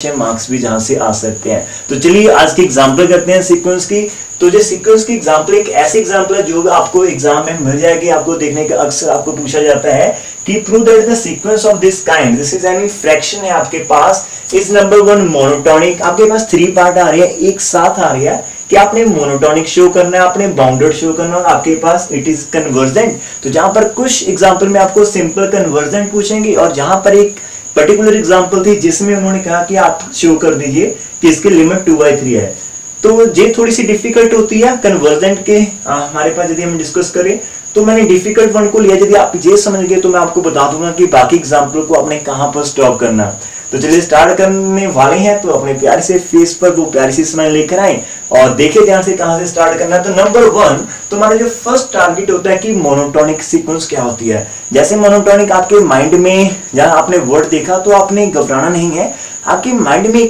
अच्छे मार्क्स भी जहाँ से आ सकते हैं। तो चलिए आज की एग्जांपल करते हैं सीक्वेंस की। तो जो सीक्वेंस की एग्जांपल एक ऐसी एग्जांपल है जो आपको एग्ज़ाम में मिल जाएगी, आपको देखने का अक्सर आपको पूछा जाता है कि prove that the sequence of this kind this is any fraction है आपके पास। इज़ नंबर वन मोनोटोनिक आपके पास थ्री पार्ट आ रही है, एक साथ आ रही है कि आपने मोनोटोनिक शो करना है, आपने बाउंडेड शो करना है आपके पास इट इज़ कन्वर्जेंट तो जहाँ पर कुछ एग्ज़ाम्पल में आपको सिंपल कन्वर्जेंट पूछेंगे और जहाँ पर एक पर्टिकुलर एग्ज़ाम्पल थी जिसमें उन्होंने कहा कि आप शो कर दीजिए कि इसकी लिमिट टू बाई थ्री है। तो ये थोड़ी सी डिफ़िकल्ट होती है कन्वर्जेंट के आ, हमारे पास यदि हम डिस्कस करें तो मैंने डिफ़िकल्ट वन को लिया। यदि आप ये समझ गए तो मैं आपको बता दूँगा कि बाकी एग्ज़ाम्पल को आपने कहाँ पर स्टॉप करना। तो चलिए स्टार्ट करने वाले हैं तो अपने प्यारे से फेस पर वो प्यारी सी स्माइल लेकर आए और देखे ध्यान से कहाँ से स्टार्ट करना है। तो नंबर वन तुम्हारा जो फ़र्स्ट टारगेट होता है कि मोनोटोनिक सीक्वेंस क्या होती है। जैसे मोनोटोनिक आपके माइंड में, जहाँ आपने वर्ड देखा तो आपने घबराना नहीं है। आपके माइंड में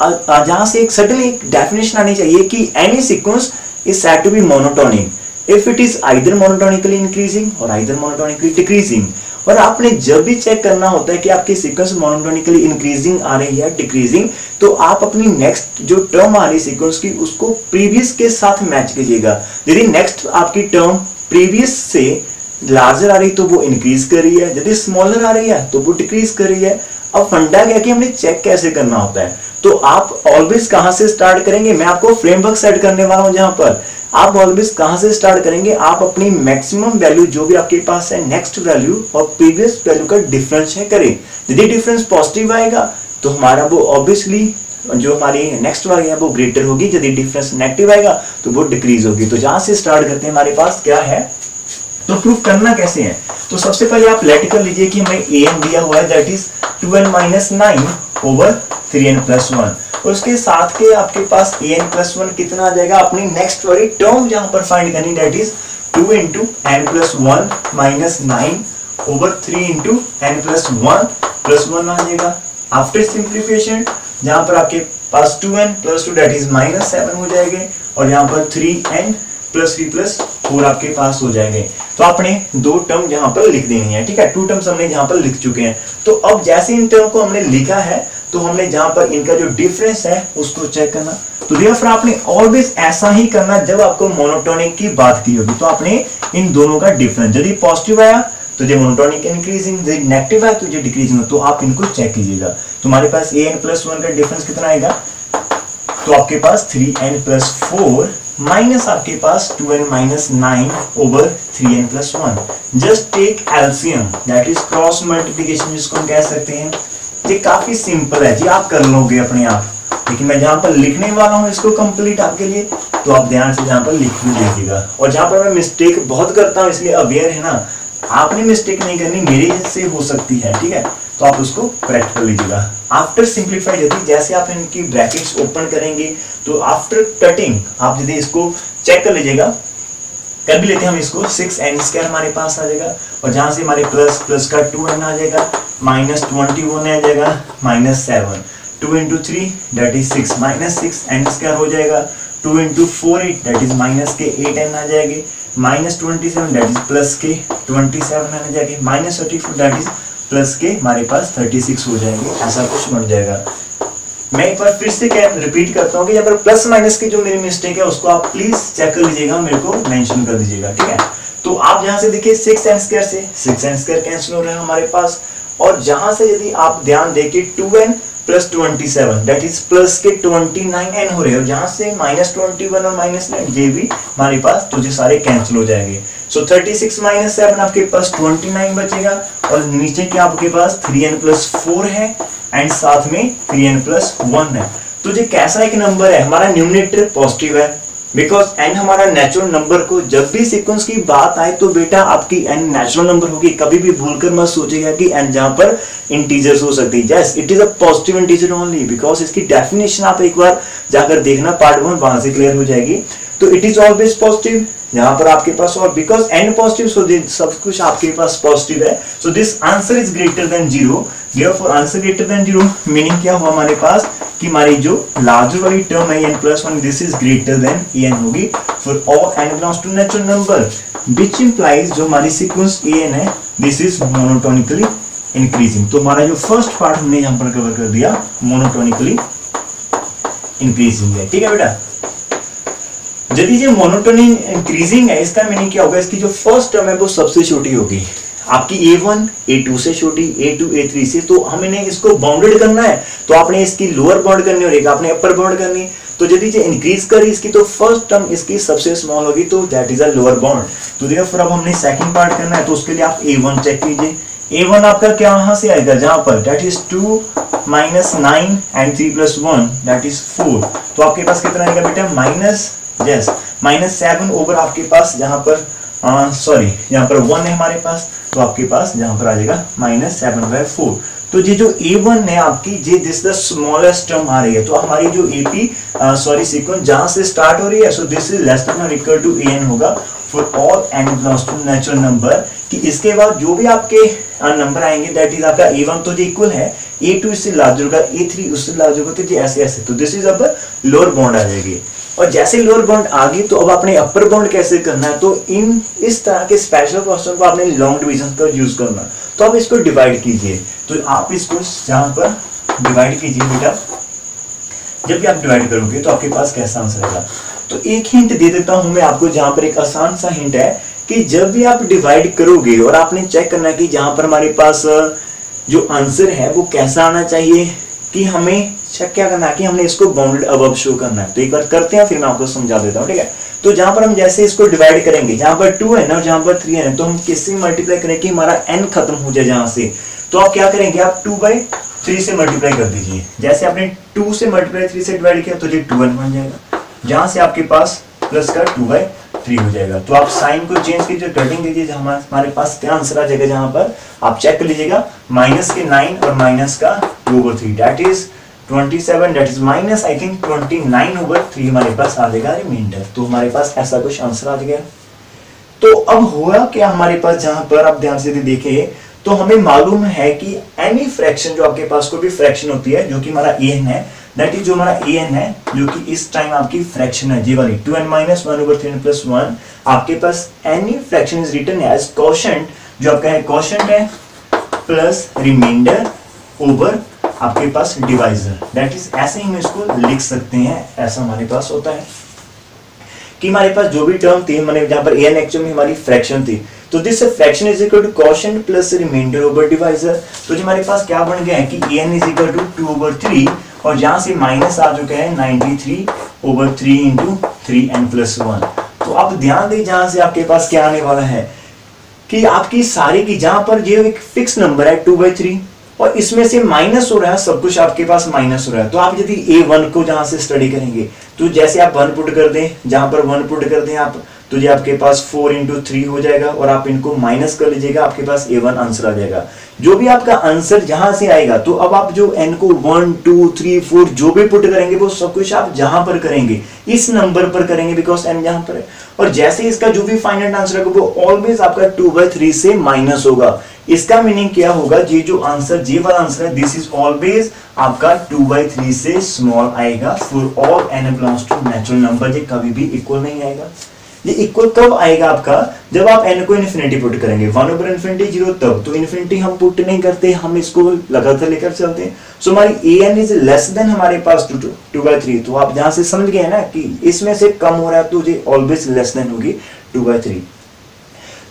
जहाँ से एक सडनली एक डेफिनेशन आनी चाहिए कि any sequence is set to be monotonic if it is either monotonically increasing और आइदर मोनोटोनिकली डिक्रीजिंग और आपने जब भी चेक करना होता है कि आपकी सीक्वेंस मोनोटोनिकली इंक्रीजिंग आ रही है डिक्रीजिंग तो आप अपनी नेक्स्ट जो टर्म आ रही सीक्वेंस की, उसको प्रीवियस के साथ मैच कीजिएगा। यदि नेक्स्ट आपकी टर्म प्रीवियस से लार्जर आ रही तो वो इंक्रीज कर रही है। यदि स्मॉलर आ रही है तो वो डिक्रीज कर रही है। अब फंडा क्या कि हमने चेक कैसे करना होता है। तो आप ऑलवेज कहाँ से स्टार्ट करेंगे? मैं आपको फ्रेमवर्क सेट करने वाला हूँ जहाँ पर। आप ऑलवेज कहाँ से स्टार्ट करेंगे? आप अपनी मैक्सिमम वैल्यू जो भी आपके पास है नेक्स्ट वैल्यू और प्रीवियस वैल्यू का डिफरेंस है करें। यदि डिफरेंस पॉजिटिव आएगा तो हमारा वो ऑब्वियसली जो हमारी नेक्स्ट वाली है, वो ग्रेटर होगी। यदि डिफरेंस नेगेटिव आएगा तो वो डिक्रीज होगी। तो जहाँ से स्टार्ट करते हैं हमारे पास, क्या है? तो प्रूफ करना कैसे है? तो सबसे पहले आप लेट कर लीजिए कि हमें ए एन दिया हुआ है that is two n minus nine over three n plus one और उसके साथ के आपके पास ए एन प्लस वन कितना आ जाएगा? अपनी नेक्स्ट वाली टर्म जहाँ पर फाइंड करनी that is two into n plus one minus nine over three into n plus one plus one आ जाएगा। आफ्टर सिंप्लीफिकेशन जहाँ पर आपके पास two n plus two that is minus seven हो जाएँगे। और यहाँ पर three n plus three plus four आपके पास हो जाएँगे। तो आपने दो टर्म यहाँ पर लिख देनी है, ठीक है? टू टर्म्स हमने यहाँ पर लिख चुके हैं। तो अब जैसे इन टर्म को हमने लिखा है तो हमने जहाँ पर इनका जो डिफरेंस है, उसको चेक करना। तो आपने ऑलवेज ऐसा ही करना जब आपको मोनोटोनिक की बात की होगी। तो आपने इन दोनों का डिफरेंस यदि पॉजिटिव आया तो ये मोनोटोनिक इंक्रीजिंग यदि नेगेटिव आया तो ये डिक्रीजिंग तो आप इनको चेक कीजिएगा। तुम्हारे पास ए एन प्लस वन का डिफरेंस कितना आएगा? तो आपके पास three n plus four minus आपके पास two n minus nine over three n plus one just take LCM that is cross multiplication जिसको हम कह सकते हैं। ये काफ़ी सिंपल है जी, आप कर लोगे अपने आप। लेकिन मैं जहाँ पर लिखने वाला हूँ इसको कंप्लीट आपके लिए तो आप ध्यान से जहाँ पर लिख भी लीजिएगा और जहाँ पर मैं मिस्टेक बहुत करता हूँ, इसलिए अवेयर है ना, आपने मिस्टेक नहीं करनी, मेरे से हो सकती है, ठीक है? तो आप उसको करेक्ट कर लीजिएगा। आफ्टर सिंप्लीफाई यदि जैसे आप इनकी ब्रैकेट्स ओपन करेंगे तो आफ्टर कटिंग आप यदि इसको चेक कर लीजिएगा। कर भी लेते हैं हम इसको सिक्स एन स्क्वायर हमारे पास आ जाएगा, और जहाँ से हमारे प्लस प्लस का टू एन आ जाएगा माइनस ट्वेंटी वन आ जाएगा minus seven two into three that is six minus six n square हो जाएगा two into four eight that is minus के एट एन आ जाएगी। Minus twenty seven that is plus के ट्वेंटी सेवन आ जाएगी। Minus thirty four that is plus के हमारे पास थर्टी सिक्स हो जाएँगे, ऐसा कुछ बन जाएगा। मैं एक बार फिर से क्या रिपीट करता हूँ कि अगर प्लस माइनस की जो मेरी मिस्टेक है, उसको आप प्लीज़ चेक कर लीजिएगा, मेरे को मेंशन कर दीजिएगा, ठीक है? तो आप यहाँ से देखिए सिक्स एन स्क्र से सिक्स एन स्क्र कैंसिल हो रहा है हमारे पास। और जहाँ से यदि आप ध्यान देखिए two n plus twenty seven that is plus के ट्वेंटी नाइन एन हो रहे हैं। जहाँ से माइनस ट्वेंटी वन और माइनस नाइन ये भी हमारे पास तुझे सारे कैंसिल हो जाएँगे। So thirty six minus seven आपके पास ट्वेंटी नाइन बचेगा। और नीचे क्या आपके पास थ्री एन प्लस फोर है एंड साथ में थ्री एन प्लस वन है। तो ये कैसा एक नंबर है? हमारा न्यूमिनेटर पॉजिटिव है। बिकॉज़ एन हमारा नेचुरल नंबर को जब भी सीक्वेंस की बात आए तो बेटा आपकी एन नेचुरल नंबर होगी। कभी भी भूलकर मत सोचेगा कि एन जहाँ पर इंटीजर्स हो सकती है। Yes it is a positive integer only because इसकी डेफिनेशन आप एक बार जाकर देखना पार्ट वन वहाँ से क्लियर हो जाएगी। तो इट इज़ ऑलवेज पॉजिटिव यहाँ पर आपके पास और बिकॉज़ एन पॉजिटिव सो सब कुछ आपके पास पॉजिटिव है। So this answer is greater than zero for answer greater than zero meaning क्या हुआ हमारे पास? कि हमारी जो लार्जर वाली टर्म है n plus one this is greater than a n होगी। For all n belongs to natural number which implies जो हमारी सीक्वेंस ए एन है दिस इज़ मोनोटोनिकली इंक्रीजिंग तो हमारा जो फ़र्स्ट पार्ट हमने यहाँ पर कवर कर दिया मोनोटोनिकली इंक्रीजिंग है। ठीक है बेटा? यदि ये मोनोटोनी इंक्रीजिंग है इसका मीनिंग क्या होगा, इसकी जो फ़र्स्ट टर्म है, वो सबसे छोटी होगी। आपकी A1 A2 से छोटी A2 A3 से तो हमें इसको बाउंडेड करना है तो आपने इसकी लोअर बाउंड करनी और एक आपने अपर बाउंड करनी तो यदि ये इंक्रीज करी इसकी तो फ़र्स्ट टर्म इसकी सबसे स्मॉल होगी तो that is a lower bound तो देखो, फिर अब हमने सेकंड पार्ट करना है तो उसके लिए आप A1 चेक कीजिए। A1 आपका क्या यहाँ से आएगा, जहाँ पर? That is 2 minus nine and three plus one that is four तो आपके पास कितना आएगा बेटा? Minus yes minus seven over आपके पास जहाँ पर सॉरी यहाँ पर वन है हमारे पास तो आपके पास जहाँ पर आ जाएगा माइनस सेवन बाय फोर तो ये जो ए वन है आपकी, ये दिस द स्मॉलेस्ट टर्म आ रही है। तो हमारी जो AP सॉरी सीक्वेंस जहाँ से स्टार्ट हो रही है so this is less than और इक्वल टू ए एन होगा for all n belongs to natural number कि इसके बाद जो भी आपके नंबर आएँगे दैट इज़ आपका A1 तो ये इक्वल है। A2 इससे लार्जर होगा ए थ्री उससे लार्जर होगा तो ये ऐसे ऐसे तो दिस इज़ अब लोअर बॉन्ड आ जाएगी। और जैसे लोअर बाउंड आ गई तो अब आपने अपर बाउंड कैसे करना है? तो इन, इस तरह के स्पेशल क्वेश्चन को आपने लॉन्ग डिवीज़न का यूज़ करना तो आप इसको डिवाइड कीजिए। तो आप इसको जहाँ पर डिवाइड कीजिए बेटा। जब भी आप डिवाइड करोगे तो आपके पास कैसा आंसर आएगा तो एक हिंट दे देता हूँ मैं आपको, जहाँ पर एक आसान सा हिंट है कि जब भी आप डिवाइड करोगे और आपने चेक करना कि जहाँ पर हमारे पास, जो आंसर है, वो कैसा आना चाहिए, कि हमें चेक क्या करना है कि हमने इसको बाउंडेड अब शो करना है। तो एक बार करते हैं, फिर मैं आपको समझा देता हूँ, ठीक है? तो जहाँ पर हम जैसे इसको डिवाइड करेंगे, जहाँ पर टू है ना और जहाँ पर थ्री है तो हम किससे मल्टीप्लाई करें कि हमारा एन खत्म हो जाए जहाँ से? तो आप क्या करेंगे, आप टू बाई थ्री से मल्टीप्लाई कर दीजिए। जैसे आपने टू से मल्टीप्लाई थ्री से डिवाइड किया तो ये टू एन बन जाएगा। जहाँ से आपके पास प्लस का टू बाई थ्री हो जाएगा। तो आप साइन को चेंज कीजिए कटिंग दीजिए हमारे पास क्या आंसर आ जाएगा जहाँ पर? आप चेक कर लीजिएगा माइनस के नाइन और माइनस का two over three that is 27 that is minus, I think 29 over 3 हमारे पास आ जाएगा रिमाइंडर तो हमारे पास ऐसा कुछ आंसर आ गया तो अब हुआ क्या हमारे पास? जहाँ पर आप ध्यान से तो हमें मालूम है कि एनी फ्रैक्शन जो आपके पास कोई भी फ्रैक्शन होती है, जो कि हमारा ए एन है दैट इज़ जो हमारा ए एन है, जो कि इस टाइम आपकी फ्रैक्शन है जी वाली two n minus one over three plus one आपके पास any fraction is return as quotient जो आपका है कॉशेंट है प्लस रिमाइंडर ओवर आपके पास डिवाइजर दैट इज़ ऐसे ही हम इसको लिख सकते हैं, ऐसा हमारे पास होता है। कि हमारे पास जो भी टर्म थी, मैंने जहाँ पर एन एक्चुअल में हमारी फ्रैक्शन थी तो this fraction is equal to quotient plus remainder over divisor तो जो हमारे पास क्या बन गया है कि n is equal to two over three और जहाँ से माइनस आ चुका है 93 over three into three n plus one तो आप ध्यान दें, जहाँ से आपके पास क्या आने वाला है, कि आपकी सारी की जहाँ पर ये एक फिक्स नंबर है टू बाई थ्री और इसमें से माइनस हो रहा है, सब कुछ आपके पास माइनस हो रहा है। तो आप यदि ए वन को जहाँ से स्टडी करेंगे तो जैसे आप वन पुट कर दें, जहाँ पर वन पुट कर दें आप तो ये आपके पास फोर इंटू थ्री हो जाएगा और आप इनको माइनस कर लीजिएगा, आपके पास ए वन आंसर आ जाएगा। जो भी आपका आंसर जहाँ से आएगा तो अब आप जो एन को वन टू थ्री फोर जो भी पुट करेंगे, वो सब कुछ आप जहाँ पर करेंगे, इस नंबर पर करेंगे बिकॉज़ एन जहाँ पर है। और जैसे इसका जो भी फाइनल आंसर होगा वो ऑलवेज आपका टू बाई थ्री से माइनस होगा। इसका मीनिंग क्या होगा? ये जो आंसर जी वाला आंसर है दिस इज़ ऑलवेज आपका टू बाई थ्री से स्मॉल आएगा। For all n belongs to natural number ये कभी भी इक्वल नहीं आएगा। ये इक्वल कब आएगा आपका? जब आप एन को इन्फिनिटी पुट करेंगे। वन ओवर इन्फिनिटी ज़ीरो तब। तो इन्फिनिटी हम पुट नहीं करते, हम इसको लगातार लेकर चलते हैं। सो हमारी a n is less than हमारे पास टू टू बाई थ्री तो आप जहाँ से समझ गए ना कि इसमें से कम हो रहा है तो ये ऑलवेज लेस देन होगी टू बाई थ्री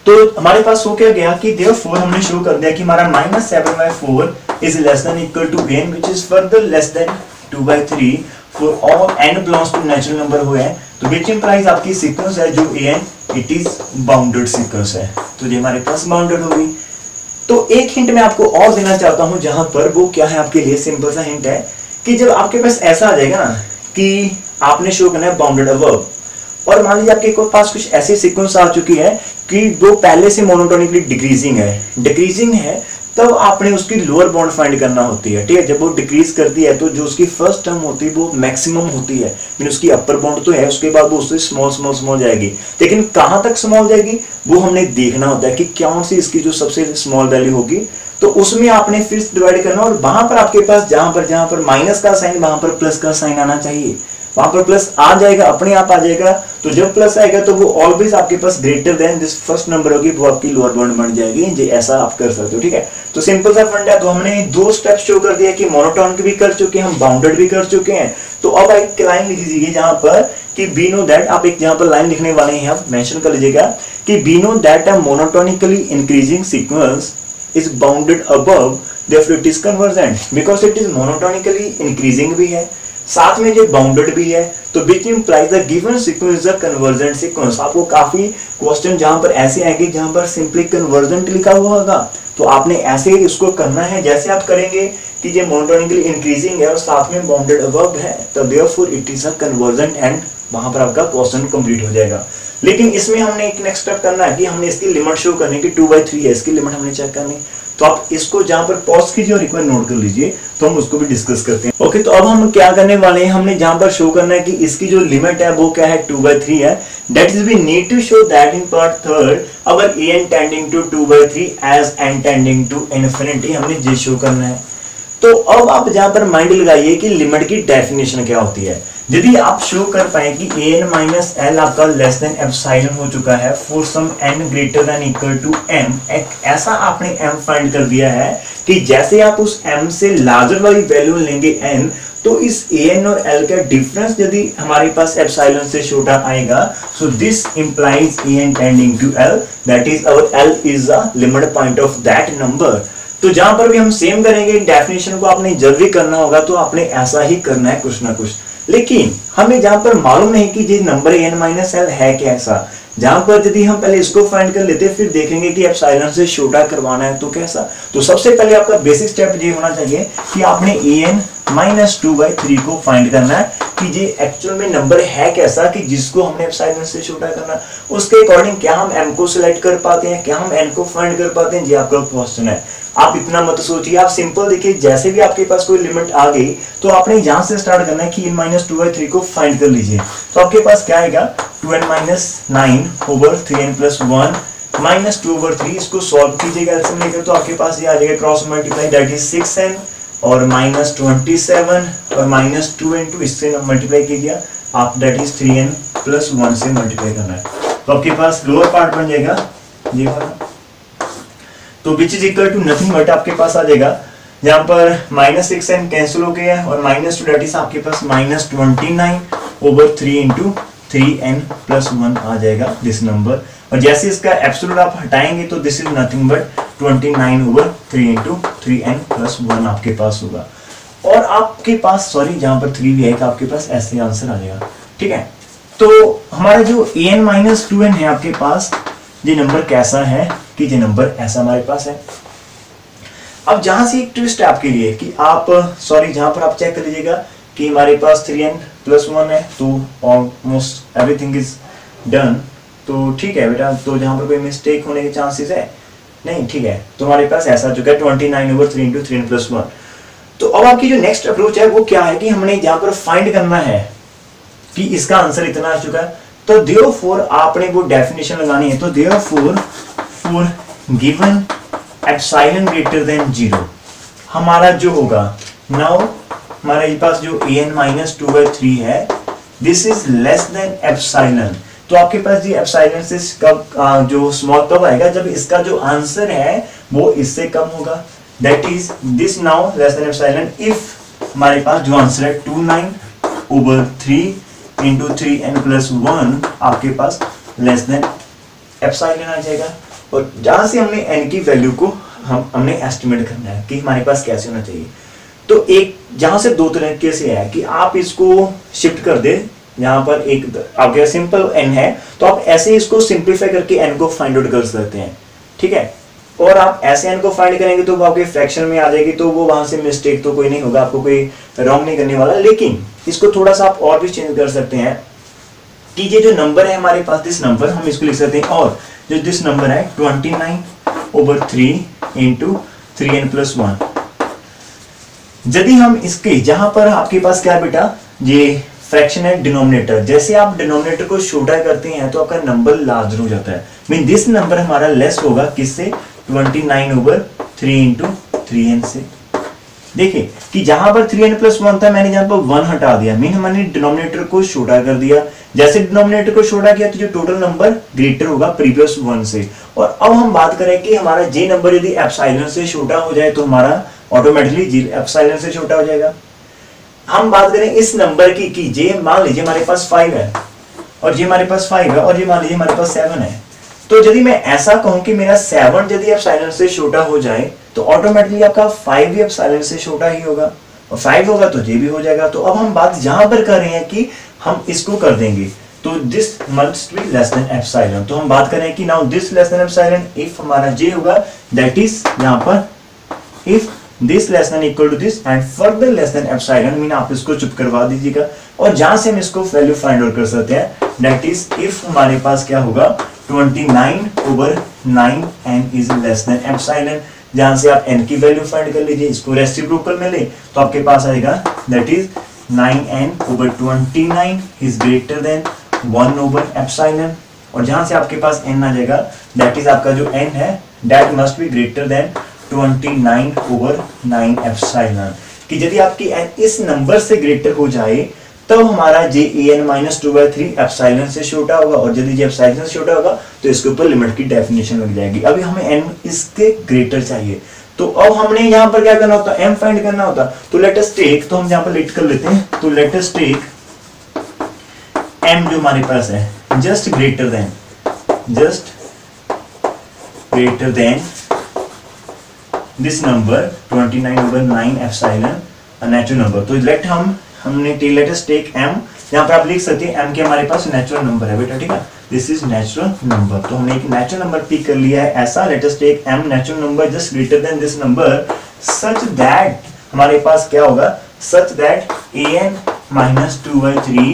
तो हमारे पास हो क्या गया कि देयर फोर हमने शो कर दिया कि हमारा minus seven by four is less than equal to n which is further less than two by three for all n belongs to natural number हुए हैं तो विच इंप्लाइज आपकी सीक्वेंस है, जो a n it is bounded sequence है। तो ये हमारे पास बाउंडेड होगी तो एक हिंट मैं आपको और देना चाहता हूँ, जहाँ पर वो क्या है आपके लिए सिंपल सा हिंट है, कि जब आपके पास ऐसा आ जाएगा ना, कि आपने शो करना है बाउंडेड अवर्ब और मान लीजिए आपके पास कुछ ऐसी सीक्वेंस आ चुकी है कि वो पहले से मोनोटोनिकली डिक्रीजिंग है। डिक्रीजिंग है, तब आपने उसकी लोअर बाउंड फाइंड करना होती है, ठीक है? जब वो डिक्रीज करती है तो जो उसकी फ़र्स्ट टर्म होती है, वो मैक्सिमम होती है। मीन उसकी अपर बाउंड तो है, उसके बाद वो उससे स्मॉल स्मॉल स्मॉल जाएगी। लेकिन कहाँ तक स्मॉल जाएगी? वो हमने देखना होता है कि कौन सी इसकी जो सबसे स्मॉल वैल्यू होगी। तो उसमें आपने फिर डिवाइड करना और वहाँ पर आपके पास जहाँ पर जहाँ पर माइनस का साइन वहाँ पर प्लस का साइन आना चाहिए। वहाँ पर प्लस आ जाएगा, अपने आप आ जाएगा। तो जब प्लस आएगा तो वो ऑलवेज आपके पास greater than this first number होगी, वो आपकी लोअर बाउंड बन जाएगी। जी ऐसा आप कर सकते हो, ठीक है? तो सिंपल सा फंड है। तो हमने दो स्टेप शो कर दिया कि मोनोटोन भी कर चुके हैं, हम बाउंडेड भी कर चुके हैं। तो अब एक लाइन लिख दीजिए जहाँ पर कि बी नो दैट आप एक जहाँ पर लाइन लिखने वाले हैं, आप मेंशन कर लीजिएगा कि we know that a monotonically increasing sequence is bounded above therefore it is convergent because it is monotonically increasing भी है। साथ में जो बाउंडेड भी है तो which implies the given sequence the convergent sequence आपको काफ़ी क्वेश्चन जहाँ पर ऐसे आएँगे जहाँ पर सिंपली कन्वर्जेंट लिखा हुआ होगा। तो आपने ऐसे ही इसको करना है, जैसे आप करेंगे कि ये मोनोटोनिकली इंक्रीजिंग है और साथ में बाउंडेड अबव है तो therefore it is a convergent and वहाँ पर आपका क्वेश्चन कंप्लीट हो जाएगा। लेकिन इसमें हमने एक नेक्स्ट स्टेप करना है कि हमने इसकी लिमिट शो करनी कि टू बाई थ्री है, इसकी लिमिट हमने चेक करनी। तो आप इसको जहाँ पर पॉज कीजिए और एक बार नोट कर लीजिए तो हम उसको भी डिस्कस करते हैं। ओके तो अब हम क्या करने वाले हैं? हमने जहाँ पर शो करना है कि इसकी जो लिमिट है, वो क्या है? टू बाई थ्री है। That is we need to show that in part third our a n tending to two by three as n tending to infinity हमने जे शो करना है। तो अब आप जहाँ पर माइंड लगाइए कि लिमिट की डेफिनेशन क्या होती है। यदि आप शो कर पाए कि ए एन माइनस एल आपका लेस देन एप्साइलन हो चुका है for some n greater than equal to m एक ऐसा आपने एम फाइंड कर दिया है कि जैसे आप उस एम से लार्जर वाली वैल्यू लेंगे एन तो इस ए एन और एल का डिफरेंस यदि हमारे पास एप्साइलन से छोटा आएगा so this implies a n tending to l that is our l is a limit point of that number तो जहाँ पर भी हम सेम करेंगे डेफिनेशन को आपने जब भी करना होगा तो आपने ऐसा ही करना है कुछ ना कुछ। लेकिन हमें जहाँ पर मालूम नहीं कि ये नंबर एन माइनस एल है कैसा जहाँ पर यदि हम पहले इसको फाइंड कर लेते, फिर देखेंगे कि एप्सिलॉन से छोटा करवाना है तो कैसा? तो सबसे पहले आपका बेसिक स्टेप ये होना चाहिए कि आपने a n minus two by three को फाइंड करना है। कि ये एक्चुअल में नंबर है कैसा कि जिसको हमने एप्सिलॉन से छोटा करना, उसके अकॉर्डिंग क्या हम एम को सिलेक्ट कर पाते हैं, क्या हम एन को फाइंड कर पाते हैं? ये आपका क्वेश्चन है। आप इतना मत सोचिए, आप सिंपल देखिए, जैसे भी आपके पास कोई लिमिट आ गई तो आपने यहाँ से स्टार्ट करना है कि इन माइनस टू बाई थ्री को फाइंड कर लीजिए। तो आपके पास क्या आएगा? Two n minus nine over three n plus one minus two over three इसको सॉल्व कीजिएगा एल्सियम लेकर तो आपके पास ये आ जाएगा cross multiply that is six n और माइनस ट्वेंटी सेवन और माइनस टू एन टू इससे मल्टीप्लाई कीजिए। आप that is three n plus one से मल्टीप्लाई करना है। तो आपके पास लोअर पार्ट बन जाएगा। ये वाला। तो which is equal to nothing but आपके पास आ जाएगा। जहाँ पर माइनस सिक्स एन कैंसिल हो गया और माइनस टू डेट इज़ आपके पास minus twenty nine over three into three n plus one आ जाएगा दिस नंबर और जैसे इसका एप्सुलट आप हटाएँगे तो this is nothing but twenty nine over three into three n plus one आपके पास होगा। और आपके पास सॉरी जहाँ पर थ्री भी है आपके पास ऐसे आंसर आ जाएगा। ठीक है? तो हमारा जो a n minus two n है आपके पास, ये नंबर कैसा है? कि ये नंबर ऐसा हमारे पास है। अब जहाँ से एक ट्विस्ट है आपके लिए, कि आप सॉरी जहाँ पर आप चेक कर लीजिएगा कि हमारे पास थ्री एन प्लस वन है तो ऑलमोस्ट एवरीथिंग इज़ डन तो ठीक है बेटा तो जहाँ पर कोई मिस्टेक होने के चांसेस है नहीं, ठीक है तो हमारे पास ऐसा चुका है twenty nine over three into three plus one तो अब आपकी जो नेक्स्ट अप्रोच है, वो क्या है कि हमने जहाँ पर फाइंड करना है कि इसका आंसर इतना आ चुका है। तो देव फोर आपने वो डेफिनेशन लगानी है तो देव for for given epsilon greater than zero हमारा जो होगा नाउ हमारे पास जो a n minus two by three है this is less than epsilon तो आपके पास ये एप्साइलन से कब जो स्मॉल कब आएगा, जब इसका जो आंसर है, वो इससे कम होगा। That is this now less than epsilon if हमारे पास जो आंसर है two nine over three into three n plus one आपके पास लेस देन एप्साइलन आ जाएगा। और जहाँ से हमने एन की वैल्यू को, हम, हमने एस्टिमेट करना है कि हमारे पास कैसे होना चाहिए। तो एक, जहाँ से दो तरीके से है कि आप इसको शिफ्ट कर दे यहाँ पर एक आपके सिंपल एन है तो आप ऐसे इसको सिंप्लीफाई करके एन को फाइंड आउट कर सकते हैं। ठीक है? और आप ऐसे एन को फाइंड करेंगे तो वो आपके फ्रैक्शन में आ जाएगी तो वो वहाँ से मिस्टेक तो कोई नहीं होगा, आपको कोई रॉन्ग नहीं करने वाला। लेकिन इसको थोड़ा सा आप और भी चेंज कर सकते हैं कि ये जो नंबर है हमारे पास दिस नंबर हम इसको लिख सकते हैं, और जो दिस नंबर है twenty nine over three into three n plus one यदि हम इसके, जहाँ पर आपके पास क्या बेटा? ये फ्रैक्शन है डिनोमिनेटर जैसे आप डिनोमिनेटर को छोटा करते हैं तो आपका नंबर लार्जर हो जाता है। मीन दिस नंबर हमारा लेस होगा किससे? 29 over three into three n से। देखिए, कि जहाँ पर थ्री एन प्लस वन था, मैंने जहाँ पर वन हटा दिया। मीन मैंने डिनोमिनेटर को छोटा कर दिया। जैसे डिनोमिनेटर को छोटा किया तो जो टोटल नंबर ग्रेटर होगा प्रीवियस वन से। और अब हम बात करें कि हमारा जे नंबर यदि एप्साइलन से छोटा हो जाए तो हमारा ऑटोमेटिकली एप्साइलन से छोटा हो जाएगा। हम बात करें इस नंबर की, कि जे मान लीजिए हमारे पास फाइव है, और जे हमारे पास फाइव है, और ये मान लीजिए हमारे पास सेवन है। तो यदि मैं ऐसा कहूँ कि मेरा सेवन यदि एप्साइलन से छोटा हो जाए तो ऑटोमेटिकली आपका फाइव भी एप्साइलन से छोटा ही होगा, और फाइव होगा तो जे भी हो जाएगा। तो अब हम बात यहाँ पर कर रहे हैं कि हम इसको कर देंगे। तो this must be less than epsilon तो हम बात करें कि now this less than epsilon if हमारा जे होगा दैट इज़ यहाँ पर if this less than equal to this and further less than epsilon mean आप इसको चुप करवा दीजिएगा। और जहाँ से हम इसको वैल्यू फाइंड आउट कर सकते हैं दैट इज़ इफ़ हमारे पास क्या होगा? 29 over 9 n is less than epsilon जहाँ से आप एन की वैल्यू फाइंड कर लीजिए, इसको रेसिप्रोकल में ले तो आपके पास आएगा that is 9n over 29 is greater than 1 over epsilon और जहाँ से आपके पास n आ जाएगा दैट इज़ आपका जो n है that must be greater than 29 over 9 epsilon कि यदि आपकी n इस नंबर से ग्रेटर हो जाए, तब तो हमारा j a n minus two by three epsilon से छोटा होगा और यदि एप्साइलन से छोटा होगा तो इसके ऊपर लिमिट की डेफिनेशन लग जाएगी। अभी हमें एन इसके ग्रेटर चाहिए। तो अब हमने यहाँ पर क्या करना होता? एम फाइंड करना होता। तो लेटेस्ट टेक तो हम यहाँ पर लिट कर लेते हैं। तो लेटेस्ट टेक एम जो हमारे पास है just greater than just greater than this number 29 over 9 epsilon natural number तो लेट हम, हमने लेटेस्ट टेक एम यहाँ पर आप लिख सकते हैं एम के हमारे पास नेचुरल नंबर है बेटा, ठीक है? दिस इज़ नेचुरल नंबर तो हमने एक नेचुरल नंबर पिक कर लिया है, ऐसा latest take m natural number just greater than this number such that हमारे पास क्या होगा? Such that a n minus two by three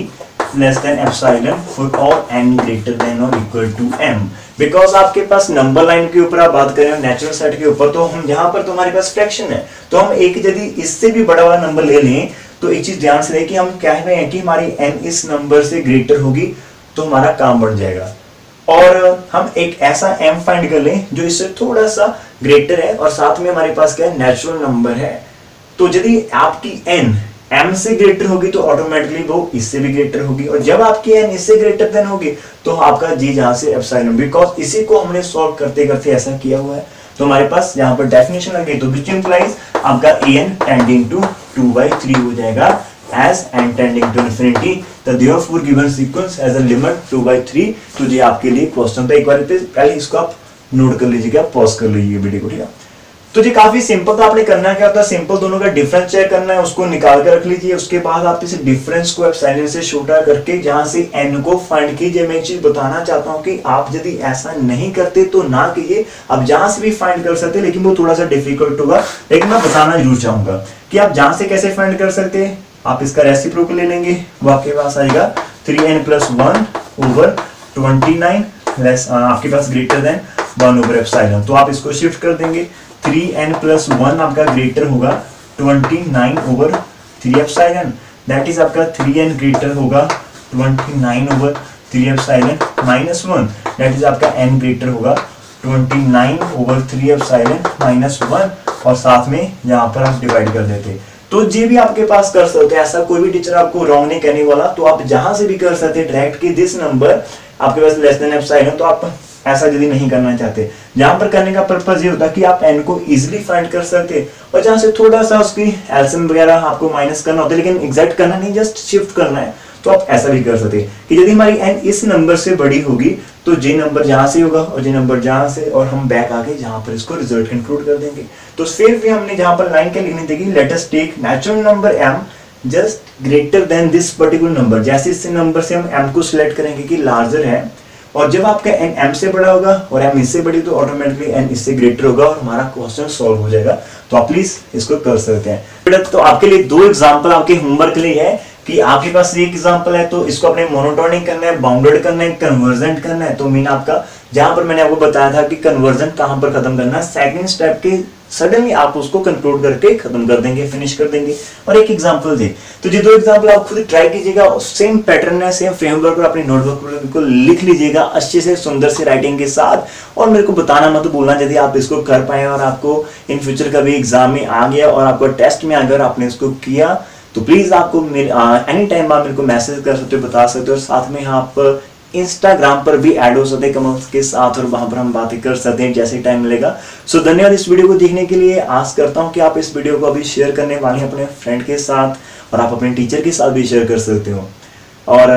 less than epsilon for all n greater than और equal to m because आपके पास number line के ऊपर आप बात करें नेचुरल सेट के ऊपर तो हम यहाँ पर तो हमारे पास फ्रैक्शन है। तो हम एक यदि इससे भी बड़ा वाला नंबर ले लें तो एक चीज़ ध्यान से दें कि हम कह रहे हैं कि हमारी एन इस नंबर से ग्रेटर होगी तो हमारा काम बढ़ जाएगा। और हम एक ऐसा एम फाइंड कर लें, जो इससे थोड़ा सा ग्रेटर है, और साथ में हमारे पास क्या है? नेचुरल नंबर है। तो यदि आपकी एन एम से ग्रेटर होगी तो ऑटोमेटिकली वो इससे भी ग्रेटर होगी। और जब आपकी एन इससे ग्रेटर देन होगी तो आपका जी जहाँ से एप्सिलॉन बिकॉज़ इसी को हमने सॉल्व करते करते ऐसा किया हुआ है। तो हमारे पास यहाँ पर डेफिनेशन लग गई तो विच इंप्लाइज आपका a n tending to two by three हो जाएगा। As and tending to infinity, the therefore given sequence as a limit 2 by 3 तो ये आपके लिए क्वेश्चन था एक बार पहले इसको आप नोट कर लीजिएगा पॉज कर लीजिए वीडियो को, ठीक है? तो ये काफ़ी सिंपल था, आपने करना क्या होता है सिंपल दोनों का डिफरेंस चेक करना है, उसको निकाल कर रख लीजिए, उसके बाद आप इस डिफरेंस को एप्सिलॉन से छोटा करके जहाँ से एन को फाइंड कीजिए। मैं एक चीज़ बताना चाहता हूँ कि आप यदि ऐसा नहीं करते तो ना कीजिए, आप जहाँ से भी फाइंड कर सकते लेकिन वो थोड़ा सा डिफ़िकल्ट होगा। लेकिन मैं बताना ज़रूर चाहूँगा कि आप जहाँ से कैसे फाइंड कर सकते हैं, आप इसका रेसिप्रोकल ले लेंगे। वो आपके पास आएगा three n plus one over twenty nine less आपके पास greater than one over epsilon तो आप इसको शिफ्ट कर देंगे। थ्री एन प्लस वन आपका ग्रेटर होगा twenty nine over three epsilon that is आपका थ्री एन ग्रेटर होगा twenty nine over three epsilon minus one that is आपका एन ग्रेटर होगा twenty nine over three epsilon minus one और साथ में यहाँ पर आप डिवाइड कर देते तो ये भी आपके पास कर सकते हैं। ऐसा कोई भी टीचर आपको रॉन्ग नहीं कहने वाला। तो आप जहाँ से भी कर सकते डायरेक्ट की दिस नंबर आपके पास लेस देन एफ़ साइड है तो आप ऐसा यदि नहीं करना चाहते। जहाँ पर करने का पर्पज ये होता है कि आप एन को इजिली फाइंड कर सकते, और जहाँ से थोड़ा सा उसकी एल्सियम वगैरह आपको माइनस करना होता है, लेकिन एग्जैक्ट करना नहीं जस्ट शिफ्ट करना है तो आप ऐसा भी कर सकते। कि यदि हमारी एन इस नंबर से बड़ी होगी तो जे नंबर जहाँ से होगा और जे नंबर जहाँ से, और हम बैक आके जहाँ पर इसको रिज़ल्ट इंक्लूड कर देंगे। तो फिर भी हमने जहाँ पर लाइन क्या लिखनी थी latest take natural number m just greater than this particular number जैसे इस नंबर से हम एम को सिलेक्ट करेंगे कि लार्जर है और जब आपका एन एम से बड़ा होगा और एम इससे बड़ी तो ऑटोमेटिकली एन इससे ग्रेटर होगा और हमारा क्वेश्चन सॉल्व हो जाएगा। तो आप प्लीज़ इसको कर सकते हैं। तो आपके लिए दो एग्ज़ाम्पल आपके होमवर्क के लिए है कि आपके पास एक एग्ज़ाम्पल है तो इसको अपने मोनोटोनिक करना है बाउंडेड करना है कन्वर्जेंट करना है तो मीन आपका जहाँ पर मैंने आपको बताया था कि कन्वर्जन कहाँ पर खत्म करना सेकंड स्टेप के सडनली आप उसको कंक्लूड करके खत्म कर देंगे फिनिश कर देंगे। और एक एग्जांपल दे। तो ये दो एग्जांपल आप खुद ट्राई कीजिएगा सेम पैटर्न है सेम फ्रेमवर्क पर अपनी नोटबुक को लिख लीजिएगा, अच्छे से, सुंदर से राइटिंग के साथ। और मेरे को बताना मत बोलना यदि आप इसको कर पाए और आपको इन फ्यूचर कभी एग्ज़ाम में आ गया और आपको टेस्ट में अगर आपने इसको किया तो प्लीज़ आपको एनी टाइम आप मेरे को मैसेज कर सकते हो, बता सकते हो। और साथ में आप इंस्टाग्राम पर भी ऐड हो सकते हैं कमेंट्स के साथ और वहाँ पर हम बातें कर सकते हैं जैसे टाइम मिलेगा। सो so, धन्यवाद इस वीडियो को देखने के लिए। आस करता हूँ कि आप इस वीडियो को अभी शेयर करने वाले हैं अपने फ्रेंड के साथ और आप अपने टीचर के साथ भी शेयर कर सकते हो। और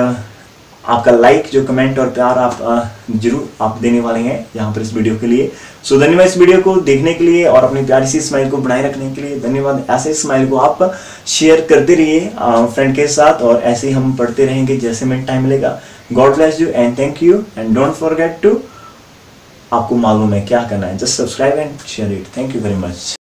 आपका लाइक जो कमेंट और प्यार आप ज़रूर आप देने वाले हैं यहाँ पर इस वीडियो के लिए। सो so, धन्यवाद इस वीडियो को देखने के लिए और अपनी प्यारी सी स्माइल को बनाए रखने के लिए। धन्यवाद। ऐसे स्माइल को आप शेयर करते रहिए फ्रेंड के साथ और ऐसे ही हम पढ़ते रहेंगे जैसे में टाइम मिलेगा। God bless you and thank you and don't forget to आपको मालूम है क्या करना है। Just subscribe and share it thank you very much